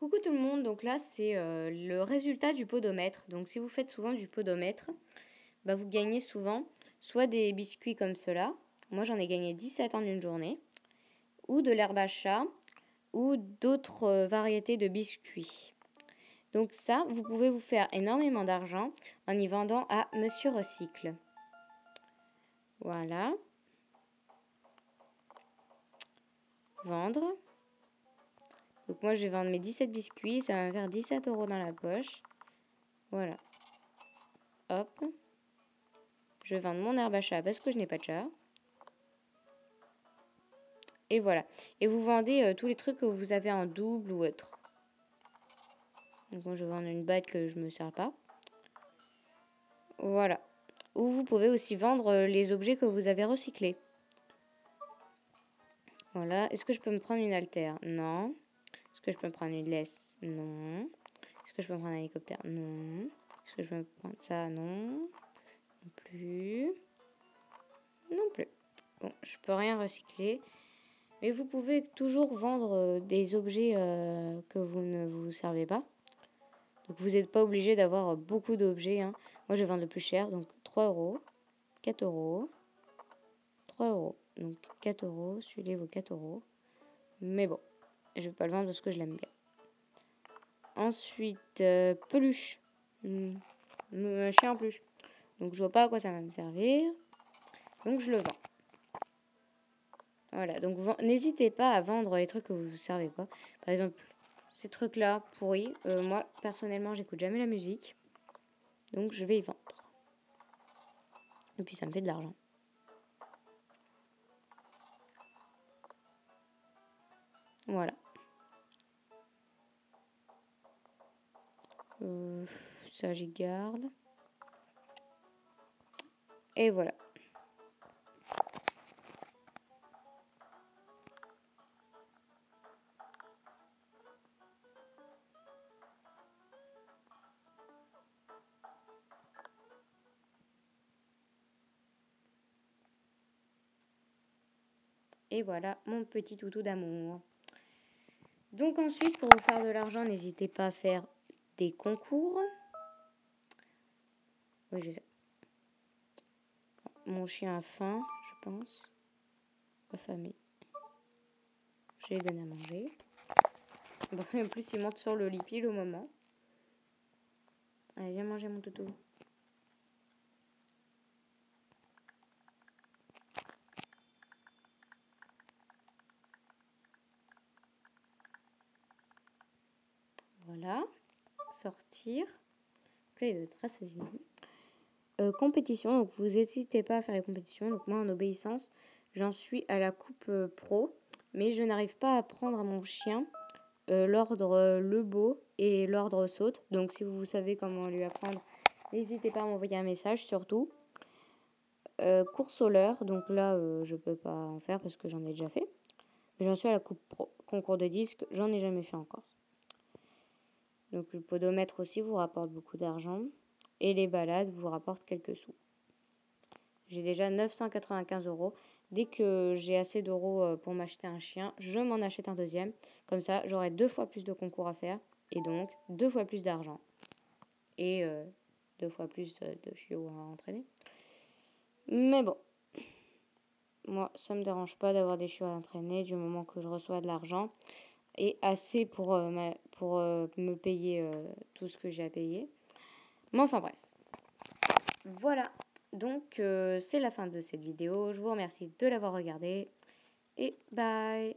Coucou tout le monde, donc là c'est euh, le résultat du podomètre. Donc si vous faites souvent du podomètre, bah, vous gagnez souvent soit des biscuits comme cela, moi j'en ai gagné 17 en une journée, ou de l'herbe à chat, ou d'autres euh, variétés de biscuits. Donc ça, vous pouvez vous faire énormément d'argent en y vendant à Monsieur Recycle. Voilà. Vendre. Donc moi, je vais vendre mes 17 biscuits. Ça va me faire 17 euros dans la poche. Voilà. Hop. Je vais vendre mon herbe à chat parce que je n'ai pas de chat. Et voilà. Et vous vendez euh, tous les trucs que vous avez en double ou autre. Donc moi, je vais vendre une batte que je me sers pas. Voilà. Ou vous pouvez aussi vendre euh, les objets que vous avez recyclés. Voilà. Est-ce que je peux me prendre une altère? Non. Est-ce que je peux me prendre une laisse? Non. Est-ce que je peux me prendre un hélicoptère? Non. Est-ce que je peux me prendre ça? Non. Non plus. Non plus. Bon, je peux rien recycler. Mais vous pouvez toujours vendre euh, des objets euh, que vous ne vous servez pas. Donc vous n'êtes pas obligé d'avoir beaucoup d'objets. Hein. Moi je vendre le plus cher, donc 3 euros, 4 euros, 3 euros. Donc 4 euros, suivez vos 4 euros. Mais bon, je vais pas le vendre parce que je l'aime bien. Ensuite, euh, peluche. Hmm. Un chien en peluche. Donc je vois pas à quoi ça va me servir. Donc je le vends. Voilà, donc n'hésitez pas à vendre les trucs que vous ne servez pas. Par exemple, ces trucs-là pourris. Euh, moi, personnellement, j'écoute jamais la musique. Donc je vais y vendre. Et puis ça me fait de l'argent. Voilà. Euh, ça, j'y garde. Et voilà. Et voilà mon petit toutou d'amour. Donc ensuite, pour vous faire de l'argent, n'hésitez pas à faire des concours. Oui. Mon chien a faim, je pense. Affamé. Je vais donner à manger. en plus, il monte sur le lit pile au moment. Allez, viens manger mon toutou. Voilà. Sortir. De euh, compétition. Donc, vous n'hésitez pas à faire les compétitions. Donc, moi, en obéissance, j'en suis à la coupe euh, pro. Mais je n'arrive pas à prendre à mon chien euh, l'ordre le beau et l'ordre saute. Donc, si vous savez comment lui apprendre, n'hésitez pas à m'envoyer un message surtout. course au. Donc là, je peux pas en faire parce que j'en ai déjà fait. J'en suis à la coupe pro. Concours de disques, j'en ai jamais fait encore. Donc le podomètre aussi vous rapporte beaucoup d'argent. Et les balades vous rapportent quelques sous. J'ai déjà 995 euros. Dès que j'ai assez d'euros euh, pour m'acheter un chien, je m'en achète un deuxième. Comme ça, j'aurai deux fois plus de concours à faire. Et donc, deux fois plus d'argent. Et euh, deux fois plus de chiots à entraîner. Mais bon, moi, ça me dérange pas d'avoir des chiots à entraîner du moment que je reçois de l'argent et assez pour, euh, pour euh, me payer euh, tout ce que j'ai à payer. Mais enfin bref. Voilà. Donc c'est la fin de cette vidéo. Je vous remercie de l'avoir regardé. Et bye